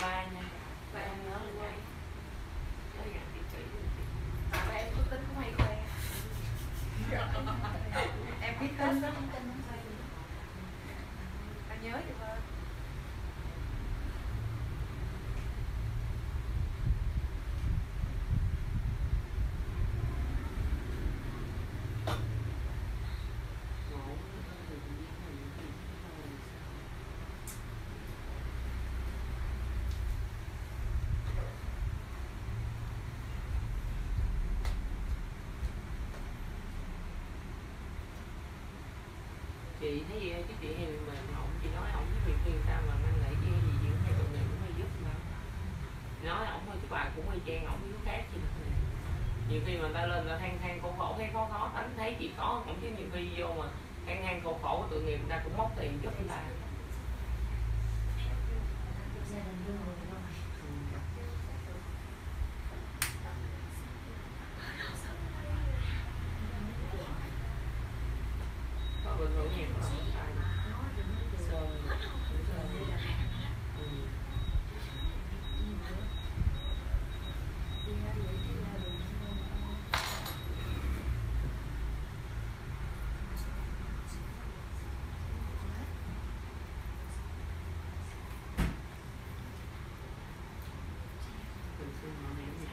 tặng ba nha ba em nhớ lên đây nói gặn kỹ kỹ à, ba em có tính của mày khoe em biết tính đó anh nhớ cho ba ngộ chị thấy gì chứ chị hay mà ổng chị nói ổng với việc khuyên sao mà mang lại gì gì dưỡng hay tụi này cũng hay giúp mà. Nói ổng thôi chứ bà cũng hay chen ổng với khác gì nhiều khi mà ta lên ta than than khổ khổ, thấy khó khó, tánh thấy chị khó cũng chứ nhiều khi vô mà than than khổ khổ tụi nghiệp người ta cũng móc tiền giúp người ta có bình thường nhạc của ổng tài sơn sơn ừ. Bình thường mà mẹ nhạc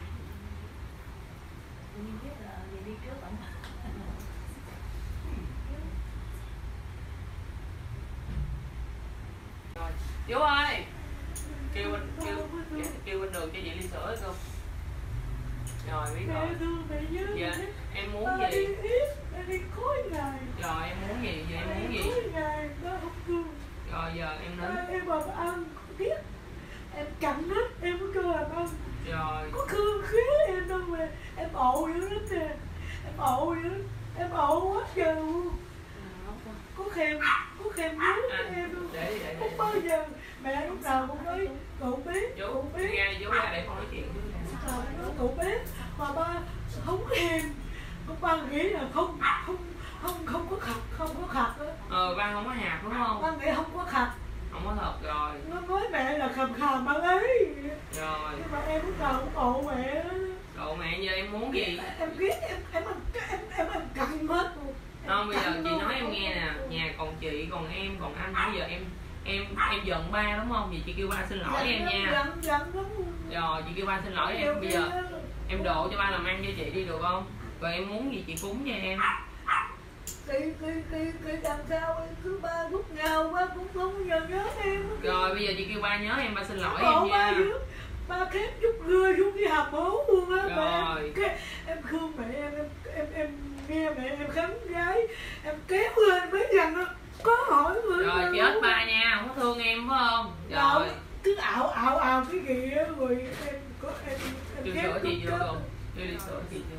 Nguyên biết là người đi trước ổng rồi chú ơi kêu anh kêu kêu anh đường cho chị ly sữa không? Rồi biết rồi. Dạ em muốn gì? rồi em muốn gì? Giờ em muốn gì? rồi giờ em đến. em ăn, không biết Em cặn hết, em có cơ làm ăn rồi Có khương khế em đâu mà Em ộ dữ lắm nè Em ộ dữ lắm Em ộ quá trời luôn. Có khen, có khen muối À, em để Không bao giờ. Mẹ lúc nào cũng nói Cậu biết, cậu biết ra chú ra để con nói chuyện cậu biết mà ba không khen con ba nghĩ là không không không không có khặt không có khặt á. Ờ ba không có hạt đúng không? Ba nghĩ không có khặt không có thật rồi. Nó nói mẹ là khầm khàm ba ấy rồi. Nhưng mà em lúc nào cũng ộ mẹ cậu mẹ giờ em muốn gì? Em biết em em ăn em em ăn cặn hết luôn Em không bây giờ cặn chị luôn. nói em nghe nè nhà còn chị còn em còn anh bây giờ em em em giận ba đúng không? Vậy chị kêu ba xin lỗi em Giận nha. Lắm, giận giận rồi chị kêu ba xin lỗi em. Bây giờ em độ cho ba làm ăn cho chị đi được không? Rồi em muốn gì chị cúng cho em. Cái cái cái cái sau em cứ ba lúc nào ba cũng không nhớ nhớ em. Rồi bây giờ chị kêu ba nhớ em ba xin lỗi Bộ em ba nha. ba khép chút gưa chút cái hàm ấu luôn á Rồi. em cái em thương mẹ em em em em nghe mẹ em khấn gái em kéo lên mấy lần đó có hỏi người rồi chết ba nha không có thương em phải không? Đâu, rồi. cứ ảo ảo ảo cái gì á rồi em có em em chưa sửa chị chưa chết. không chưa đi sửa chị chưa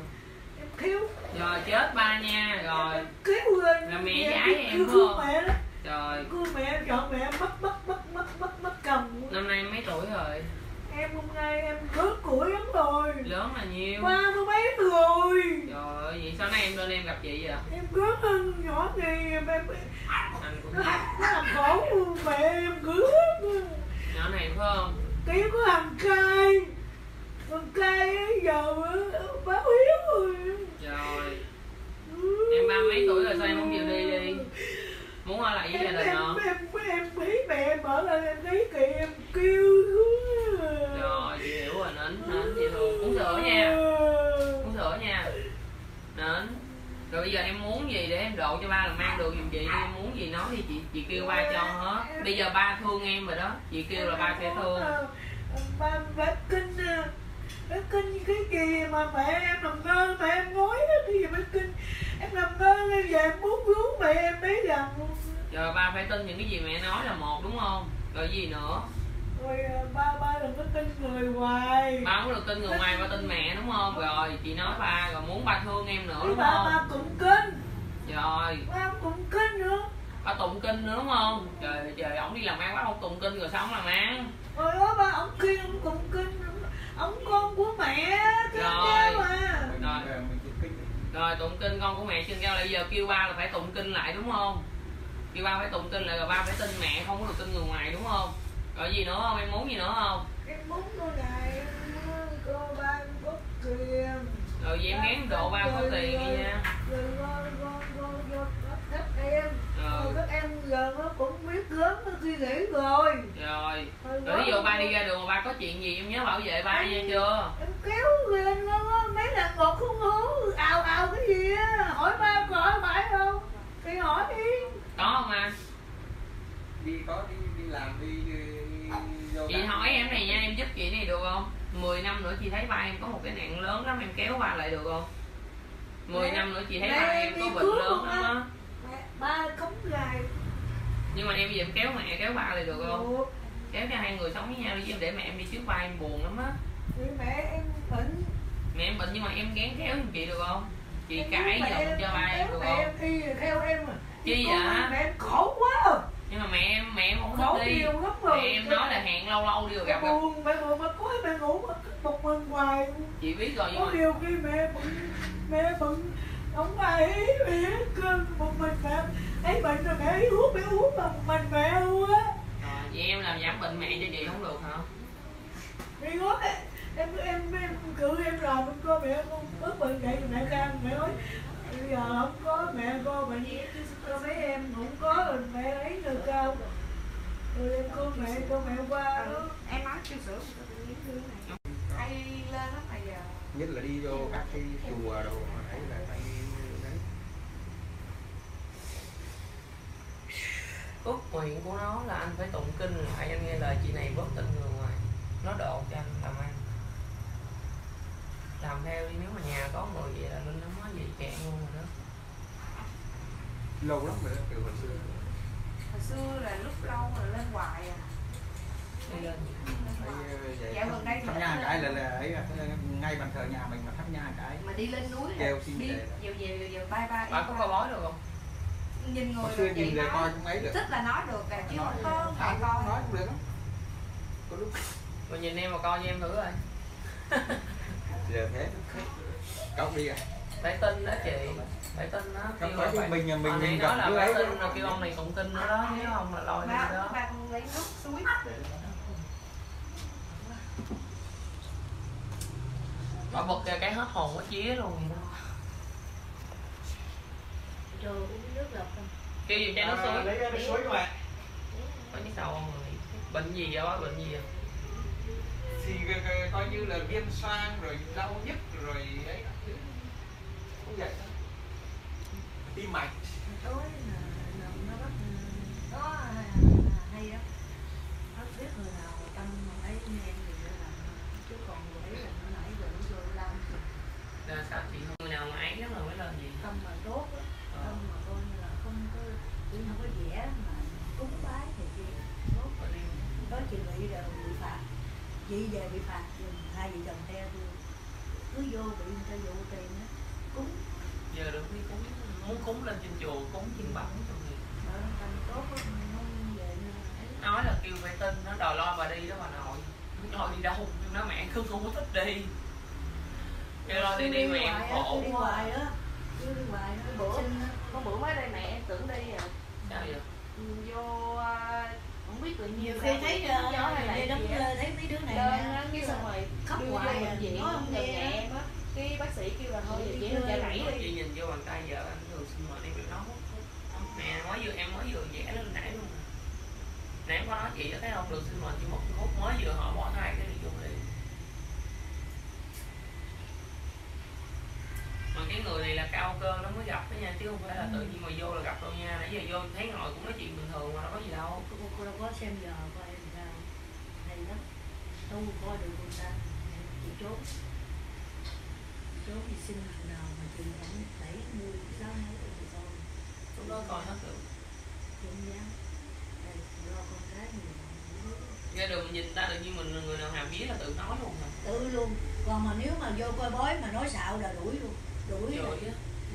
em kéo rồi chết ba nha rồi. Em lên. Là mẹ em gái em phải không? mẹ đó. Rồi. Cứ mẹ chọn mẹ mất mất mất mất mất mất cầm năm nay mấy tuổi rồi? Em hôm nay em lớn tuổi lắm rồi. Lớn là nhiêu? Ba mươi mấy rồi. Rồi vậy sau này em lên em gặp chị vậy em lớn hơn nhỏ em em nó làm khổ mẹ em cứ nhỏ này phải không? Kia có thằng cai thằng cai ấy giờ báo hiếu rồi. Rồi em ba mấy tuổi rồi sao em không chịu đi đi muốn ở lại với gia em đình em không em em thấy mẹ em mở lên em thấy kìa em kêu rồi chị hiểu rồi nín nín chị thương uống sữa nha uống sữa nha nín rồi bây giờ em muốn gì để em độ cho ba là mang được giùm chị đi em muốn gì nói thì chị chị kêu ba cho hết. Bây giờ ba thương em rồi đó chị kêu là ba sẽ thương. Ba ba kinh Bé kinh cái gì mà mẹ em nằm ngơ mẹ em nói đó gì bé kinh. Em nằm ngơ em về em bút rú mẹ em mấy lần. Giờ ba phải tin những cái gì mẹ nói là một đúng không? Rồi gì nữa rồi ba ba đừng có tin người hoài. Ba không được tin người ngoài ba tin mẹ đúng không? Rồi chị nói ba rồi muốn ba thương em nữa đúng ba không? ba cũng kinh. Rồi. Ba cũng kinh nữa. Ba tụng kinh nữa đúng không? Trời trời ổng đi làm ăn bác không tụng kinh rồi sao ổng làm ăn? Rồi đó ba ông kia ông cũng kinh. Ông con của mẹ kinh Rồi. kêu mà. Rồi. Rồi tụng kinh con của mẹ xin kêu lại giờ kêu ba là phải tụng kinh lại đúng không? Kêu ba phải tụng kinh lại rồi ba phải tin mẹ không có được tin người ngoài đúng không rồi gì nữa không em muốn gì nữa không em muốn cô này cô ba có tiền rồi vậy em gán độ ba có tiền đi nha rồi con con con con các em Ờ. các em giờ nó cũng biết lớn nó suy nghĩ rồi rồi ví dụ ba đi ra đường mà ba có chuyện gì em nhớ bảo vệ ba nha chưa em kéo lên nó mấy lần một không hú ào ào cái gì á hỏi ba có hỏi phải không thì hỏi đi có không anh đi có đi đi làm đi, chị hỏi em này nha em giúp chị này được không? 10 năm nữa chị thấy ba em có một cái nạn lớn lắm em kéo ba lại được không? 10 Mẹ- năm nữa chị thấy ba em có bệnh lớn lắm á. ba cống gài. Nhưng mà em bây giờ em kéo mẹ kéo ba lại được không? Kéo cho hai người sống với nhau đi chứ để mẹ em đi trước ba em buồn lắm á. Mẹ em bệnh. Mẹ em bệnh nhưng mà em gán kéo giùm chị được không? Chị Em cãi giùm cho ba em được không? em đi theo em à Chi vậy? mẹ em khổ quá nhưng mà mẹ em mẹ em không thích đi. lắm rồi mẹ em nói là hẹn lâu lâu đi rồi mẹ gặp. buồn mẹ buồn mà có mẹ ngủ mà một mình hoài. Chị biết rồi nhưng có mà điều khi mẹ bận mẹ bận không ai ý mẹ cơn một mình mẹ. Ấy bệnh rồi mẹ ấy uống mẹ uống mà một mình mẹ luôn á. Rồi, vậy em làm giảm bệnh mẹ cho chị không được hả? Đi nói em em em cự em làm coi mẹ không bớt bệnh vậy rồi mẹ can mẹ nói bây giờ không có mẹ coi bệnh cho mấy em không có rồi mẹ lấy được cao rồi em cô mẹ cô mẹ qua đó. em nói chưa sửa hay lên lắm mà giờ nhất là đi vô các cái chùa đồ mà thấy là thấy đấy. Ước nguyện của nó là anh phải tụng kinh lại anh nghe lời chị này bớt tin người ngoài. Nó độ cho anh làm ăn. Làm theo đi nếu mà nhà có người vậy là linh nói gì kẹn luôn rồi đó. Lâu lắm rồi đó từ hồi xưa. Hồi xưa là lúc lâu rồi lên hoài à. Đi lên thấy ờ, vậy Dạo gần đây thắp ít nha lên. cái là là ấy à, ngay bàn thờ nhà mình mà thắp nha cái mà đi lên núi Kêu xin đi về. dèo dèo dèo dèo bay bay bà có coi bói được không? Nhìn người xưa nhìn về coi cũng ấy được. Thích là nói được à chứ không có nói phải coi. nói cũng được lắm. Có lúc. Mà nhìn em mà coi cho em thử rồi. Giờ thế. Cậu đi à phải tin đó chị. Phải tin đó Không kêu chứ phải- mình nhà mình mình nói gặp là đứa phải ấy tin là kêu ông này tụng kinh nữa đó nếu không là lôi đi đó. ba con lấy nước suối. Bà bật ra cái hết hồn hết vía luôn. Trời uống nước lọc không? Kêu gì chai nước suối? lấy cái suối mà có nhức đầu không rồi bệnh gì vậy bác bệnh gì vậy? Thì cái- cái- coi như là viêm xoang rồi đau nhức rồi ấy. các thứ cũng vậy thôi tim mạch tối là nó nó bắt đó hay đó nó biết người nào tâm ấy em thì nó làm chứ còn người ấy là nó nãy giờ nó vô làm là sao chị người nào mà ấy lắm rồi mới lên gì tâm mà tốt á tâm mà coi như là không có cũng không có vẽ mà cúng bái thì kia tốt rồi đó không? có chị bị rồi bị phạt chị về bị phạt, hai vợ chồng theo tôi cứ vô bị người ta dụ tiền á cúng. Giờ được đi cúng muốn cúng lên trên chùa cúng trên bẩm cho người. Nói là kêu phải tin nó đòi lo bà đi đó bà nội. Nói đi đâu nó mẹ không không có thích đi. Kêu lo đi đi á, khổ đi hoài á cứ đi hoài nó Bữa. xin á. con bữa mới đây mẹ em tưởng đi à sao vậy vô à, không biết tự nhiên nhiều sao khi thấy bị uh, gió hay là đây đóng gì á. lên thấy mấy đứa này lên nè, á, cái xong rồi khóc đưa hoài vô à, bệnh viện nói không gần nghe. nhà em á cái bác sĩ kêu là thôi Đi chị chơi nó chạy rảy rồi. đi chị nhìn vô bàn tay vợ anh thường xin mời đi việc đó nè mới vừa em mới vừa vẽ lên nãy luôn nãy có nói chị thấy không được xin mời chị một phút mới vừa họ bỏ thai cái đi vô đi mà cái người này là cao cơ nó mới gặp đó nha chứ không phải là tự nhiên mà vô là gặp đâu nha. Nãy giờ vô thấy ngồi cũng nói chuyện bình thường mà đâu có gì đâu. Cô, cô đâu có xem giờ coi em sao hay lắm. Tu coi được người ta. Chị trốn trốn thì xin ngày nào mà chị vẫn bảy mươi sáu mấy con lúc đó coi hết được không dám Đây, lo con cái nhiều ra nhìn ta tự nhiên mình người nào hàm vía là tự nói luôn hả? Tự luôn. Còn mà nếu mà vô coi bói mà nói xạo là đuổi luôn. Đuổi rồi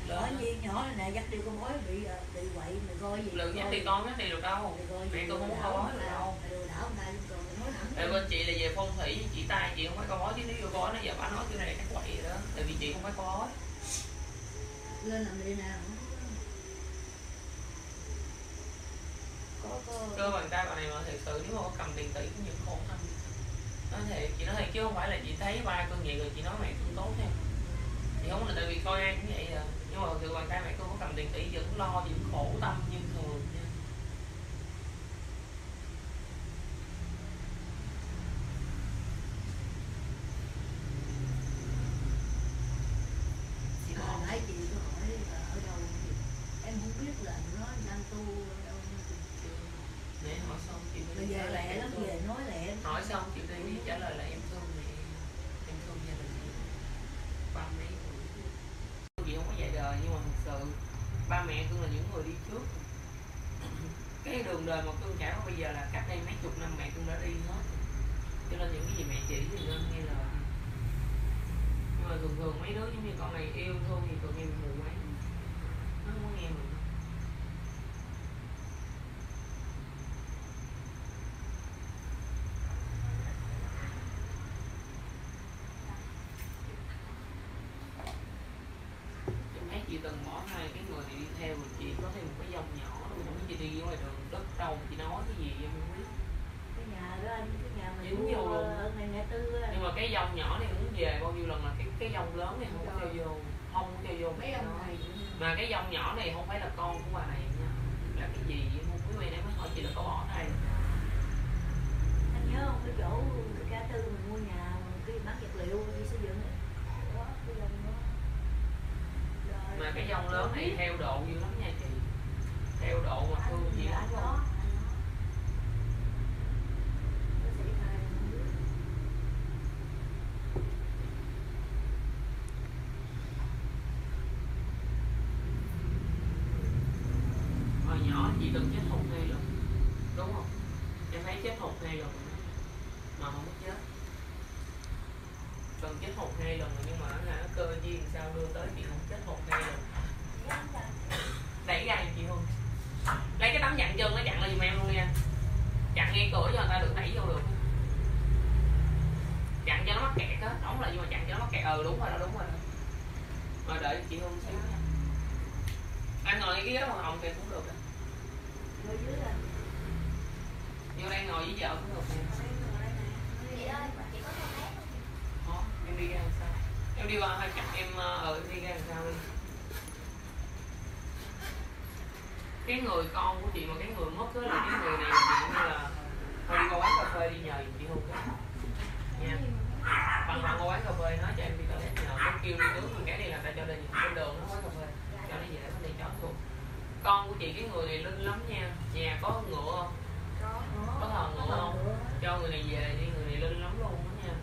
lớn gì nhỏ này nè dắt đi coi bói bị ờ, bị quậy mày coi gì đừng nhắc đi con nhắc đi được đâu? Mẹ tôi không có coi bói được đâu. Tại bên chị là về phong thủy chị tay chị không phải coi bói chứ nếu vô coi nó giờ bà nói kiểu này chắc quậy đó tại vì chị không phải coi bói. Lên làm đi nào có có cơ bàn tay bạn này mà thật sự nếu mà có cầm tiền tỷ cũng những khổ thân nó nói thiệt chị nói thiệt chứ không phải là chị thấy ba cưng vậy rồi chị nói mày cũng tốt nha. Thì không là tại vì coi ai cũng vậy à. Nhưng mà thực sự bạn trai mày cưng có cầm tiền tỷ vẫn lo vẫn khổ tâm nhưng thường nha Chị hỏi nãy chị có hỏi là ở đâu thì em không biết là nó đang tu ở đâu nhưng mà trường để hỏi xong chị mới bây đi giờ trả lời lẹ em lắm thương. về nói lẹ hỏi xong chị đi đi trả lời là em thương mẹ em thương gia đình em ba mấy tuổi chị không có dạy đời nhưng mà thật sự ba mẹ cưng là những người đi trước cái đường đời mà cương trải qua bây giờ là cách đây mấy chục năm mẹ cũng đã đi hết. Cho nên những cái gì mẹ chỉ thì nên nghe lời. Nhưng mà thường thường mấy đứa giống như con này yêu thương thì tụi mình mù ấy nó không có nghe mình thấy chị từng bỏ hai cái người này đi theo, rồi chỉ có thêm một cái dòng nhỏ thôi chị đi ngoài đường đất đâu chị nói cái gì em không biết. Cái nhà đó anh cái nhà mình Dính vô luôn. ở ngày tư á. Nhưng mà cái dòng nhỏ này muốn về bao nhiêu lần là cái cái dòng lớn này không có cho vô không có cho vô. Mấy ông này. Mà cái dòng nhỏ này không phải là con của bà này nha là cái gì em không biết. Em mới hỏi chị là có bỏ thai anh nhớ không? Cái chỗ cái cá tư mình mua nhà cái bán vật liệu đi xây dựng ấy. đó cái dòng đó Rồi, mà cái dòng lớn này theo độ dữ lắm cần nhỏ chết hột ngay lần đúng không em thấy chết rồi mà không chết chết rồi nhưng mà nó cơ duyên sao đưa tới chị không chết hụt ngay lần đẩy ra chị không lấy cái tấm chặn chân nó chặn lại giùm em luôn nha chặn ngay cửa cho người ta đừng đẩy vô được. Chặn cho nó mắc kẹt á đóng lại nhưng mà chặn cho nó mắc kẹt. Ừ đúng rồi đó đúng rồi đó. Mà đợi chị hương xíu nha. Anh ngồi cái ghế màu hồng kìa cũng được á. Ngồi dưới là vô đây ngồi với vợ cũng được nè. Chị ơi, chị có con bé không? Đó, em đi ra làm sao? Em đi qua hai chặt em ờ ừ, em đi ra làm sao đi? Cái người con của chị mà cái người mất á là cái người này như là thôi đi qua quán cà phê đi nhờ giùm chị hương nha. Bằng bằng qua quán cà phê nói cho em đi tới nhờ có kêu đi nước mình cái này là ta cho lên trên đường nó quán cà phê. Cho nó về nó đi chó luôn con của chị cái người này linh lắm nha. Nhà có ngựa không? Có. Thờ ngựa không? cho người này về đi người này linh lắm luôn đó nha.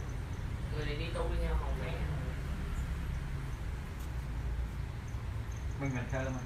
Người này đi tu đi theo hồng mẹ. Mình mình thơ mà